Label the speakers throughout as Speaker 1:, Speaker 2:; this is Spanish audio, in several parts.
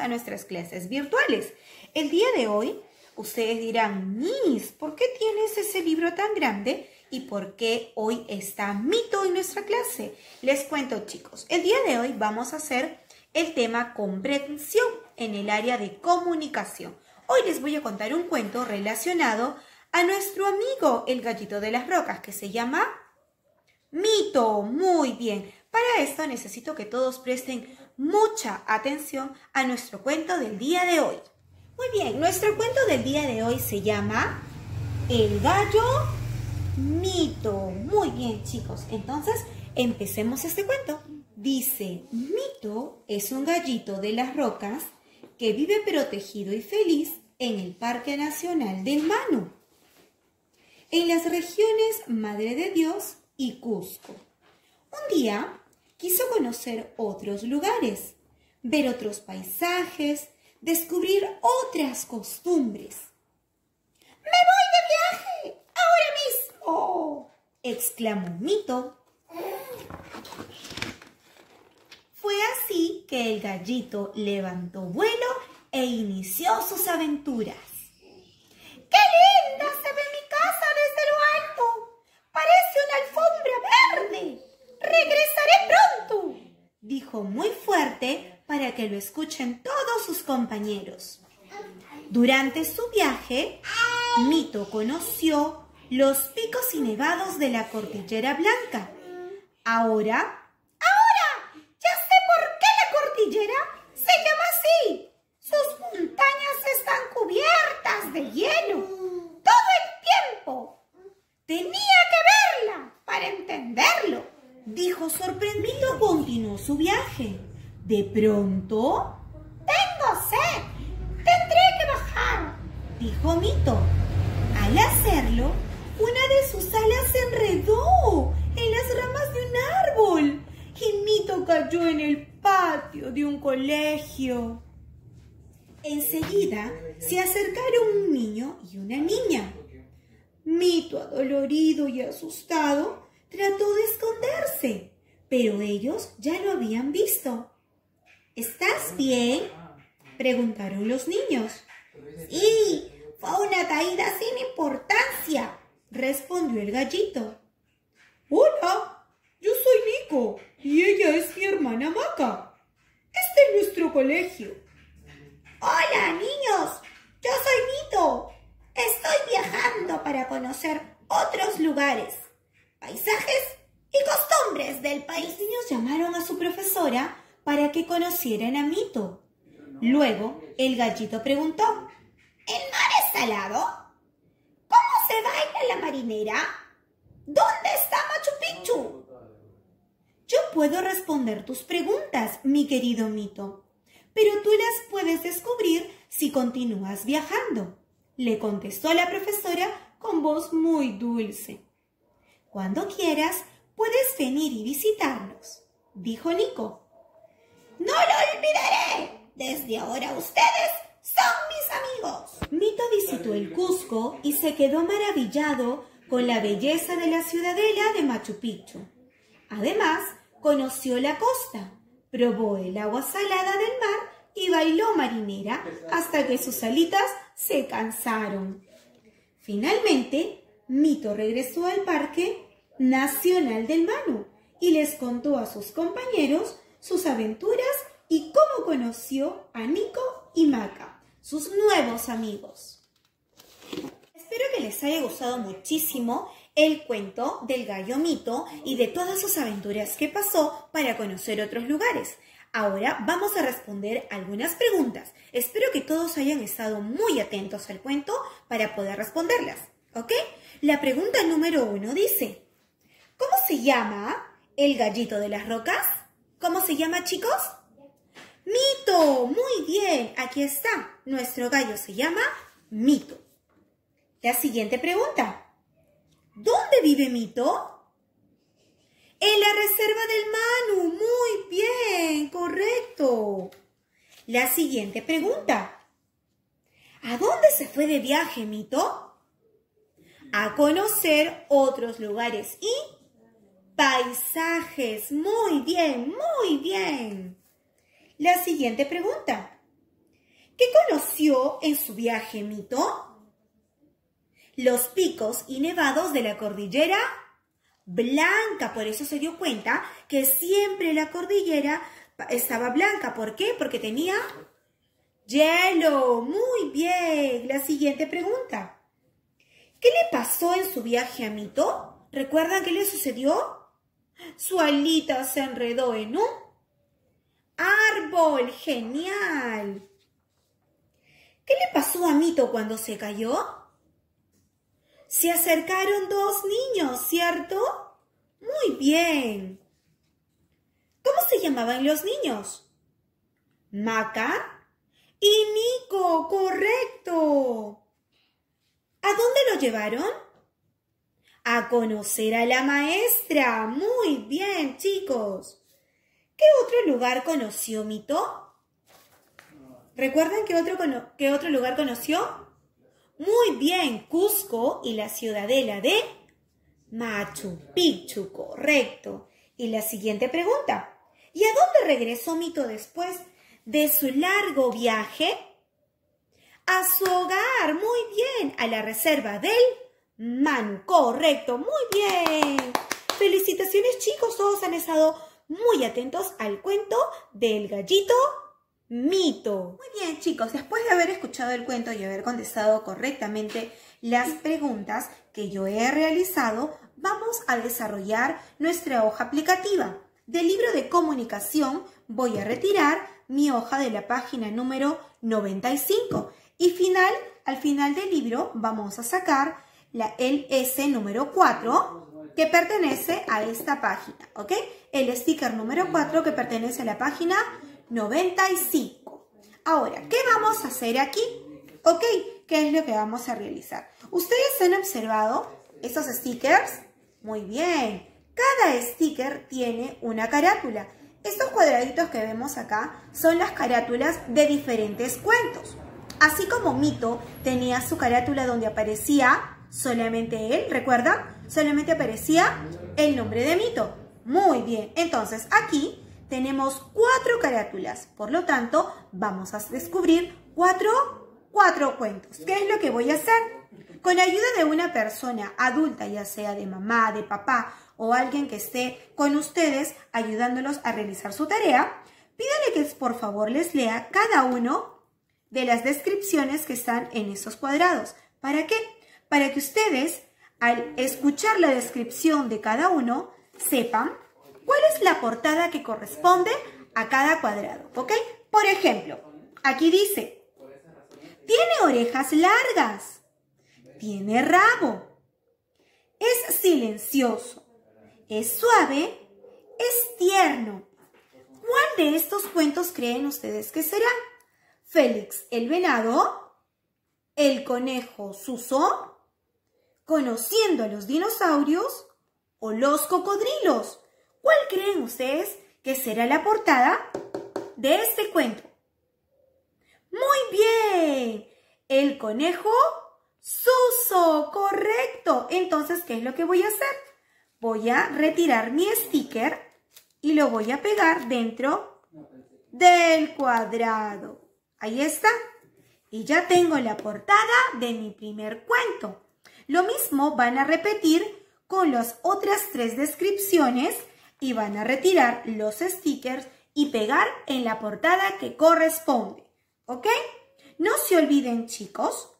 Speaker 1: a nuestras clases virtuales. El día de hoy ustedes dirán, Miss, ¿por qué tienes ese libro tan grande? ¿Y por qué hoy está Mito en nuestra clase? Les cuento chicos, el día de hoy vamos a hacer el tema comprensión en el área de comunicación. Hoy les voy a contar un cuento relacionado a nuestro amigo el gallito de las rocas que se llama Mito. Muy bien. Para esto necesito que todos presten mucha atención a nuestro cuento del día de hoy. Muy bien, nuestro cuento del día de hoy se llama El gallo mito. Muy bien, chicos. Entonces, empecemos este cuento. Dice, Mito es un gallito de las rocas que vive protegido y feliz en el Parque Nacional del Manu, en las regiones Madre de Dios y Cusco. Un día quiso conocer otros lugares, ver otros paisajes, descubrir otras costumbres. ¡Me voy de viaje! ¡Ahora mismo! exclamó Mito. Fue así que el gallito levantó vuelo e inició sus aventuras. ¡Qué linda se ve mi casa desde lo alto! Parece una alfombra verde. Regresaré pronto, dijo muy fuerte para que lo escuchen todos sus compañeros. Durante su viaje, Mito conoció los picos y nevados de la cordillera blanca. Ahora, ahora, ya sé por qué la cordillera se llama así. Sus montañas están cubiertas de hielo todo el tiempo. Tenía que verla para entenderlo dijo sorprendido, continuó su viaje. De pronto, tengo sed, tendré que bajar, dijo Mito. Al hacerlo, una de sus alas se enredó en las ramas de un árbol y Mito cayó en el patio de un colegio. Enseguida se acercaron un niño y una niña. Mito, adolorido y asustado, trató de esconderse, pero ellos ya lo habían visto. ¿Estás bien? preguntaron los niños. Sí, fue una caída sin importancia, respondió el gallito. Hola, yo soy Nico y ella es mi hermana Maca. Este es nuestro colegio. Hola, niños, yo soy Nito. Estoy viajando para conocer otros lugares paisajes y costumbres del país. Niños llamaron a su profesora para que conocieran a Mito. Luego, el gallito preguntó, ¿El mar es salado? ¿Cómo se baila la marinera? ¿Dónde está Machu Picchu? Yo puedo responder tus preguntas, mi querido Mito, pero tú las puedes descubrir si continúas viajando, le contestó la profesora con voz muy dulce. Cuando quieras, puedes venir y visitarnos, dijo Nico. No lo olvidaré. Desde ahora ustedes son mis amigos. Mito visitó el Cusco y se quedó maravillado con la belleza de la ciudadela de Machu Picchu. Además, conoció la costa, probó el agua salada del mar y bailó marinera hasta que sus alitas se cansaron. Finalmente, Mito regresó al Parque Nacional del Manu y les contó a sus compañeros sus aventuras y cómo conoció a Nico y Maca, sus nuevos amigos. Espero que les haya gustado muchísimo el cuento del gallo Mito y de todas sus aventuras que pasó para conocer otros lugares. Ahora vamos a responder algunas preguntas. Espero que todos hayan estado muy atentos al cuento para poder responderlas. ¿Ok? La pregunta número uno dice, ¿cómo se llama el gallito de las rocas? ¿Cómo se llama, chicos? Mito, muy bien, aquí está. Nuestro gallo se llama Mito. La siguiente pregunta, ¿dónde vive Mito? En la reserva del Manu, muy bien, correcto. La siguiente pregunta, ¿a dónde se fue de viaje Mito? a conocer otros lugares y paisajes. Muy bien, muy bien. la siguiente pregunta. ¿Qué conoció en su viaje Mito? Los picos y nevados de la cordillera blanca. Por eso se dio cuenta que siempre la cordillera estaba blanca. ¿Por qué? Porque tenía hielo. Muy bien. La siguiente pregunta. ¿Qué le pasó en su viaje a Mito? ¿Recuerdan qué le sucedió? Su alita se enredó en un árbol. Genial. ¿Qué le pasó a Mito cuando se cayó? Se acercaron dos niños, ¿cierto? Muy bien. ¿Cómo se llamaban los niños? Maca y Nico, correcto. ¿A dónde lo llevaron? A conocer a la maestra. Muy bien, chicos. ¿Qué otro lugar conoció Mito? ¿Recuerdan qué otro, qué otro lugar conoció? Muy bien, Cusco y la ciudadela de Machu Picchu, correcto. Y la siguiente pregunta. ¿Y a dónde regresó Mito después de su largo viaje? A su hogar, muy bien, a la reserva del Manu, correcto, muy bien. Felicitaciones chicos, todos han estado muy atentos al cuento del gallito mito. Muy bien, chicos, después de haber escuchado el cuento y haber contestado correctamente las preguntas que yo he realizado, vamos a desarrollar nuestra hoja aplicativa. Del libro de comunicación voy a retirar mi hoja de la página número 95 y final, al final del libro vamos a sacar la, el S número 4 que pertenece a esta página, ¿ok? El sticker número 4 que pertenece a la página 95. Ahora, ¿qué vamos a hacer aquí? ¿Ok? ¿Qué es lo que vamos a realizar? ¿Ustedes han observado esos stickers? Muy bien. Cada sticker tiene una carátula. Estos cuadraditos que vemos acá son las carátulas de diferentes cuentos. Así como Mito tenía su carátula donde aparecía solamente él, ¿recuerdan? Solamente aparecía el nombre de Mito. Muy bien, entonces aquí tenemos cuatro carátulas. Por lo tanto, vamos a descubrir cuatro, cuatro cuentos. ¿Qué es lo que voy a hacer? Con ayuda de una persona adulta, ya sea de mamá, de papá o alguien que esté con ustedes ayudándolos a realizar su tarea, pídale que por favor les lea cada uno de las descripciones que están en esos cuadrados. ¿Para qué? Para que ustedes, al escuchar la descripción de cada uno, sepan ¿Cuál es la portada que corresponde a cada cuadrado? ¿Ok? Por ejemplo, aquí dice, tiene orejas largas, tiene rabo, es silencioso, es suave, es tierno. ¿Cuál de estos cuentos creen ustedes que será? Félix el venado, el conejo Suso, conociendo a los dinosaurios o los cocodrilos. ¿Cuál creen ustedes que será la portada de este cuento? Muy bien, el conejo Suso, correcto. Entonces, ¿qué es lo que voy a hacer? Voy a retirar mi sticker y lo voy a pegar dentro del cuadrado. Ahí está. Y ya tengo la portada de mi primer cuento. Lo mismo van a repetir con las otras tres descripciones y van a retirar los stickers y pegar en la portada que corresponde. ¿Ok? No se olviden, chicos,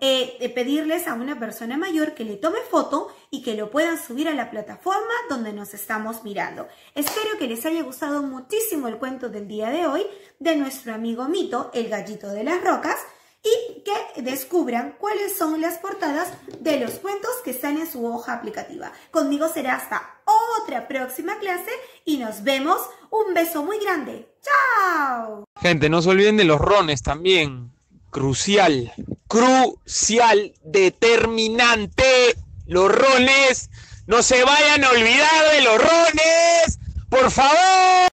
Speaker 1: eh, de, pedirles a una persona mayor que le tome foto y que lo puedan subir a la plataforma donde nos estamos mirando. Espero que les haya gustado muchísimo el cuento del día de hoy de nuestro amigo Mito, el gallito de las rocas, y que descubran cuáles son las portadas de los cuentos que están en su hoja aplicativa. Conmigo será hasta otra próxima clase y nos vemos. Un beso muy grande. ¡Chao!
Speaker 2: Gente, no se olviden de los rones también. Crucial, crucial, determinante. Los rones, no se vayan a olvidar de los rones. Por favor.